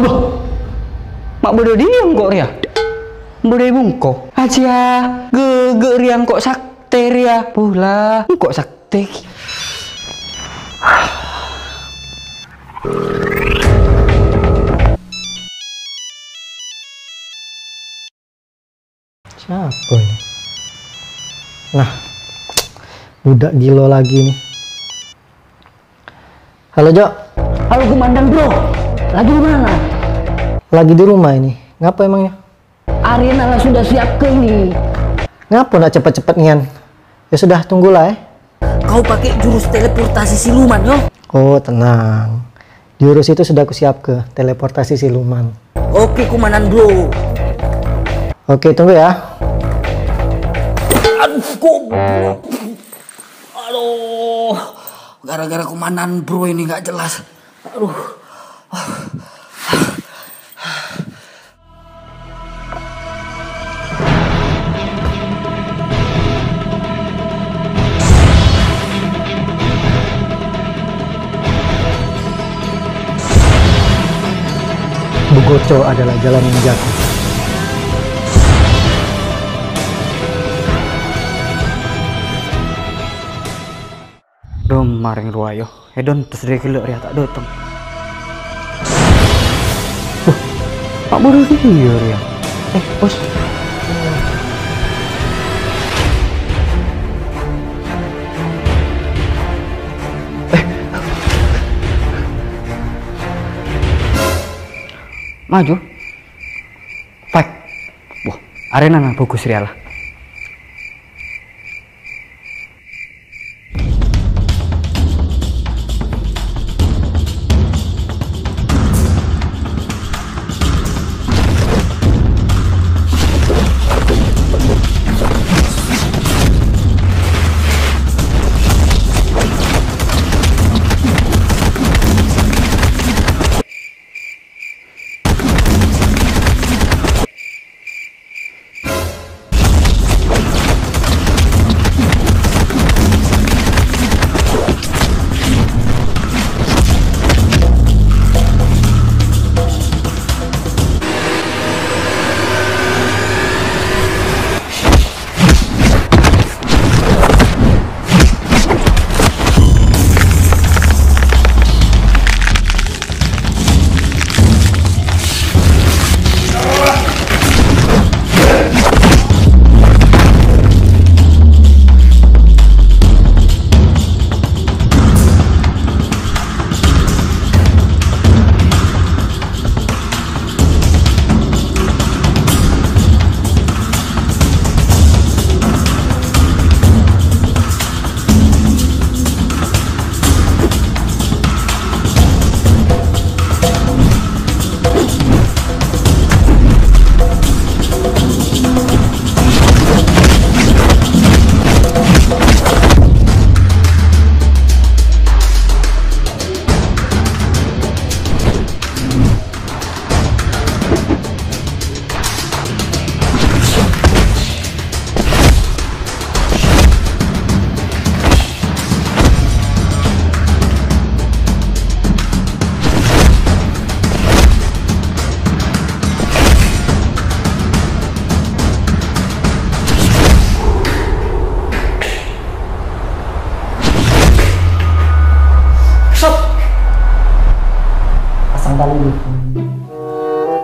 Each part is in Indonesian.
Apa? Mak bodoh diam kok Ria. Bodoh bungko. Aja ge riang kok sakte Ria. Pula kok sakte. Siapa ini? Nah, budak gilo lagi nih. Halo Jo, Halo komandan bro. Lagi di mana? Lagi di rumah ini. Ngapa emangnya? Arena sudah siap ke ini. Ngapa nak cepet-cepet nian? Ya sudah, tunggulah eh. Kau pakai jurus teleportasi siluman yo. Oh, tenang. Jurus itu sudah aku siap ke teleportasi siluman. Oke komandan bro. Oke, tunggu ya. Aduh kok. Aduh. Gara-gara komandan bro ini nggak jelas. Aduh. Bugoco adalah jalan yang jatuh. Dom maring ruayo. Edon terus dari kilo ria tak datang. Pak dia ria. Eh, bos. Maju. Fight. Wah, arena nang bagus ria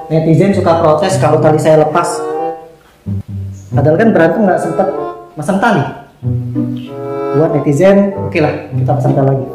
Netizen suka protes kalau tali saya lepas. Padahal kan berantem nggak sempet masang tali. Buat netizen, oke lah kita pasang tali lagi.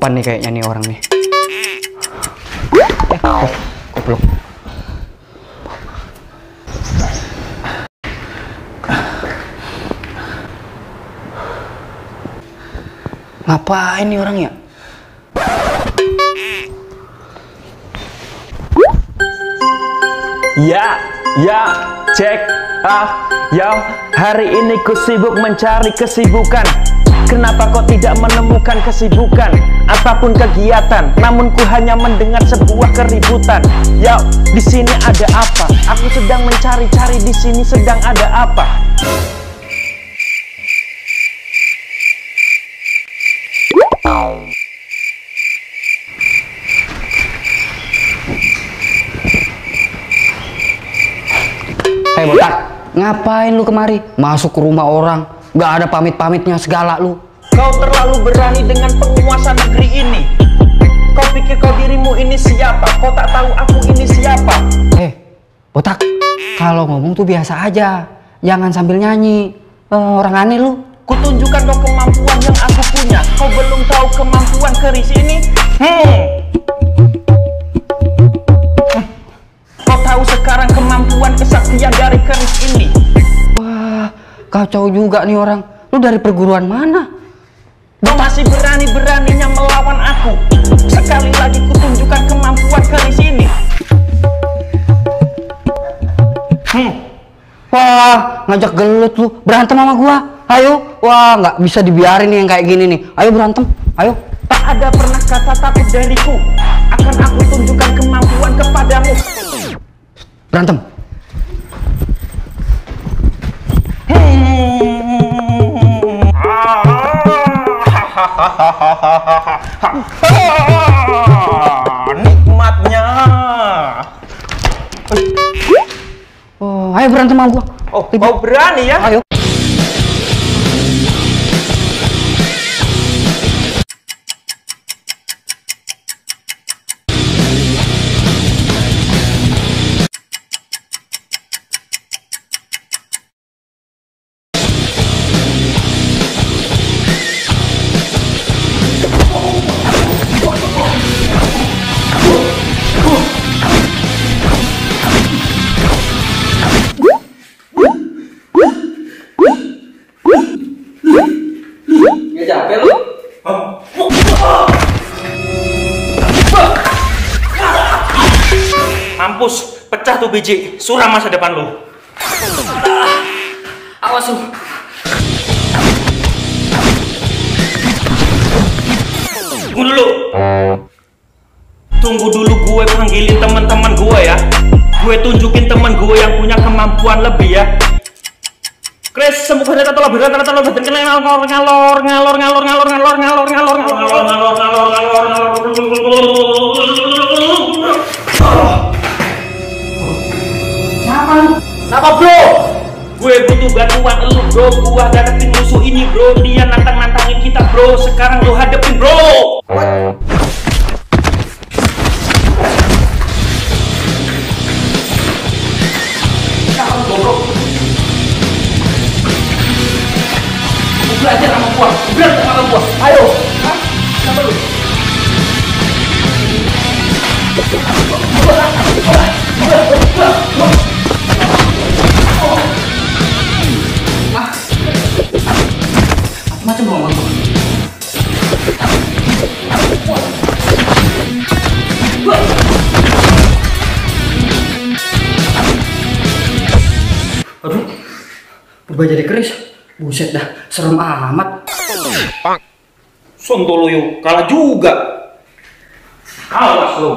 Umpan nih kayaknya nih orang nih. Eh, kok, goblok. Ngapain nih orang ya? Ya, ya, cek, ah, ya, hari ini ku sibuk mencari kesibukan. Kenapa kau tidak menemukan kesibukan ataupun kegiatan? Namun ku hanya mendengar sebuah keributan. Ya, di sini ada apa? Aku sedang mencari-cari di sini sedang ada apa? Hei botak, ngapain lu kemari? Masuk ke rumah orang, gak ada pamit-pamitnya segala lu. Kau terlalu berani dengan penguasa negeri ini. Kau pikir kau dirimu ini siapa? Kau tak tahu aku ini siapa? Eh, botak, kalau ngomong tuh biasa aja, jangan sambil nyanyi. Eh, orang aneh lu. Kutunjukkan kau kemampuan yang aku punya. Kau belum tahu kemampuan keris ini? Hmm. Hmm. Kau tahu sekarang kemampuan kesaktian dari keris ini? Wah, kacau juga nih orang. Lu dari perguruan mana? Kau masih berani-beraninya melawan aku. Sekali lagi kutunjukkan kemampuan keris ini. Hmm. Wah, ngajak gelut lu. Berantem sama gua. Ayo. Wah, nggak bisa dibiarin nih yang kayak gini nih. Ayo berantem. Ayo. Tak ada pernah kata takut dariku. Akan aku tunjukkan kemampuan kepadamu. Berantem. Nikmatnya. Oh, ayo berantem sama gua. Oh, kau berani ya? Ayo. Mampus, pecah tuh biji. Suram masa depan lu. Awas lu. Tunggu dulu. Tunggu dulu gue panggilin teman-teman gue ya. Gue tunjukin teman gue yang punya kemampuan lebih ya. Chris, sembuhkan saya tolong berat, tolong berat, ngalor, ngalor, ngalor, ngalor, ngalor, ngalor, ngalor, ngalor, ngalor, ngalor, ngalor, ngalor, ngalor, Kenapa bro? Gue butuh bantuan lu bro, gue hadapin musuh ini bro Dia nantang-nantangin kita bro, sekarang lu hadepin bro belajar sama gua, belajar sama gua. Ayo, Hah? Sama lu. Berubah jadi keris. Buset dah, serem amat. Sontoloyo kalah juga. Awas lu.